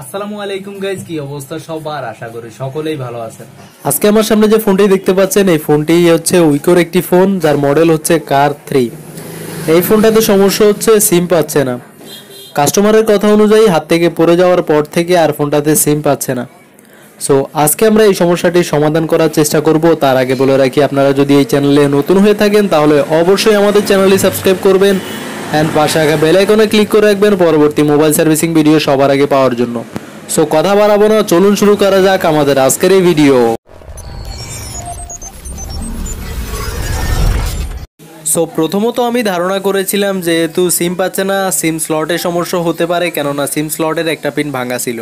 আসসালামু আলাইকুম গাইজ কি অবস্থা সবার? আশা করি সকলেই ভালো আছেন। আজকে আমার সামনে যে ফোনটি দেখতে পাচ্ছেন, এই ফোনটি হচ্ছে উইকোর একটি ফোন, যার মডেল হচ্ছে কার থ্রি এই ফোনটাতে সমস্যা হচ্ছে সিম পাচ্ছে না। কাস্টমারের কথা অনুযায়ী হাত থেকে পড়ে যাওয়ার পর থেকে আর ফোনটাতে সিম পাচ্ছে না। সো আজকে আমরা এই সমস্যাটির সমাধান করার চেষ্টা করব। তার আগে বলে রাখি, আপনারা যদি এই চ্যানেলে নতুন হয়ে থাকেন, তাহলে অবশ্যই আমাদের চ্যানেলটি সাবস্ক্রাইব করবেন। অ্যান্ড পাশে আগা বেল আইকনে ক্লিক করে রাখবেন, পরবর্তী মোবাইল সার্ভিসিং ভিডিও সবার আগে পাওয়ার জন্য। সো কথা বাড়াবো না, চলুন শুরু করা যাক আমাদের আজকের এই ভিডিও সো প্রথমত আমি ধারণা করেছিলাম যেহেতু সিম পাচ্ছে না সিম স্লটের সমস্যা হতে পারে, কেননা সিম স্লটের একটা পিন ভাঙা ছিল।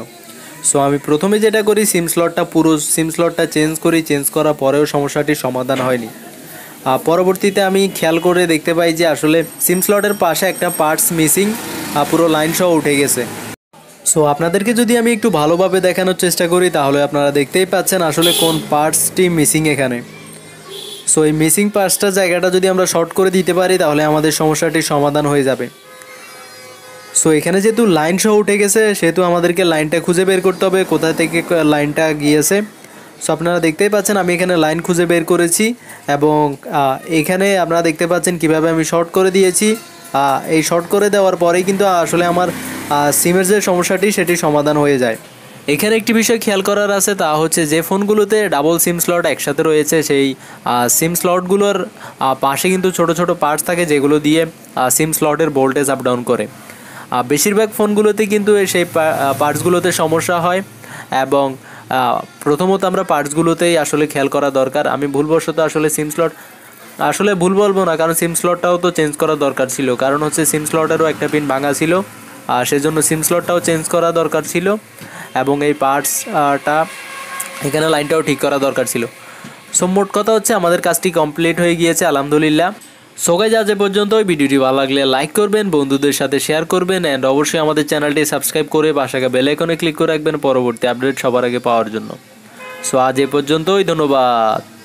সো আমি প্রথমে যেটা করি সিম স্লটটা পুরো সিম স্লটটা চেঞ্জ করি চেঞ্জ করার পরেও সমস্যাটির সমাধান হয়নি। পরবর্তীতে আমি খেয়াল করে দেখতে পাই যে আসলে সিম স্লটের পাশে একটা পার্টস মিসিং পুরো লাইন সহ উঠে গেছে। সো আপনাদেরকে যদি আমি একটু ভালোভাবে দেখানোর চেষ্টা করি, তাহলে আপনারা দেখতেই পাচ্ছেন আসলে কোন পার্টসটি মিসিং এখানে। সো এই মিসিং পার্টসটা জায়গাটা যদি আমরা শর্ট করে দিতে পারি, তাহলে আমাদের সমস্যাটির সমাধান হয়ে যাবে। সো এখানে যেহেতু লাইন সহ উঠে গেছে, সেহেতু আমাদেরকে লাইনটা খুঁজে বের করতে হবে, কোথা থেকে লাইনটা গিয়েছে। সো আপনারা দেখতেই পাচ্ছেন, আমি এখানে লাইন খুঁজে বের করেছি এবং এখানে আপনারা দেখতে পাচ্ছেন কীভাবে আমি শর্ট করে দিয়েছি। এই শর্ট করে দেওয়ার পরেই কিন্তু আসলে আমার সিমের যে সমস্যাটি, সেটি সমাধান হয়ে যায়। এখানে একটি বিষয় খেয়াল করার আছে, তা হচ্ছে যে ফোনগুলোতে ডাবল সিম স্লট একসাথে রয়েছে। সেই সিম স্লটগুলোর পাশে কিন্তু ছোট ছোট পার্টস থাকে যেগুলো দিয়ে সিম স্লটের ভোল্টেজ আপ ডাউন করে। বেশিরভাগ ফোনগুলোতে কিন্তু সেই পার্টসগুলোতে সমস্যা হয় এবং প্রথমত আমরা পার্টসগুলোতেই আসলে খেয়াল করা দরকার। আমি ভুলবশত আসলে সিম স্লট আসলে ভুল বলব না, কারণ সিম স্লটটাও তো চেঞ্জ করা দরকার ছিল। কারণ হচ্ছে সিম স্লটেরও একটা পিন ভাঙা ছিল, আর সেজন্য সিম স্লটটাও চেঞ্জ করা দরকার ছিল, এবং এই পার্টসটা এখানে লাইনটাও ঠিক করা দরকার ছিল। সো মোট কথা হচ্ছে আমাদের কাজটি কমপ্লিট হয়ে গিয়েছে, আলহামদুলিল্লাহ। সোগাই যে পর্যন্ত। ভিডিওটি ভালো লাগলে লাইক করবেন, বন্ধুদের সাথে শেয়ার করবেন অ্যান্ড অবশ্যই আমাদের চ্যানেলটি সাবস্ক্রাইব করে পাশাকে বেলাইকনে ক্লিক করে রাখবেন পরবর্তী আপডেট সবার আগে পাওয়ার জন্য। সো আজ এ পর্যন্তই, ধন্যবাদ।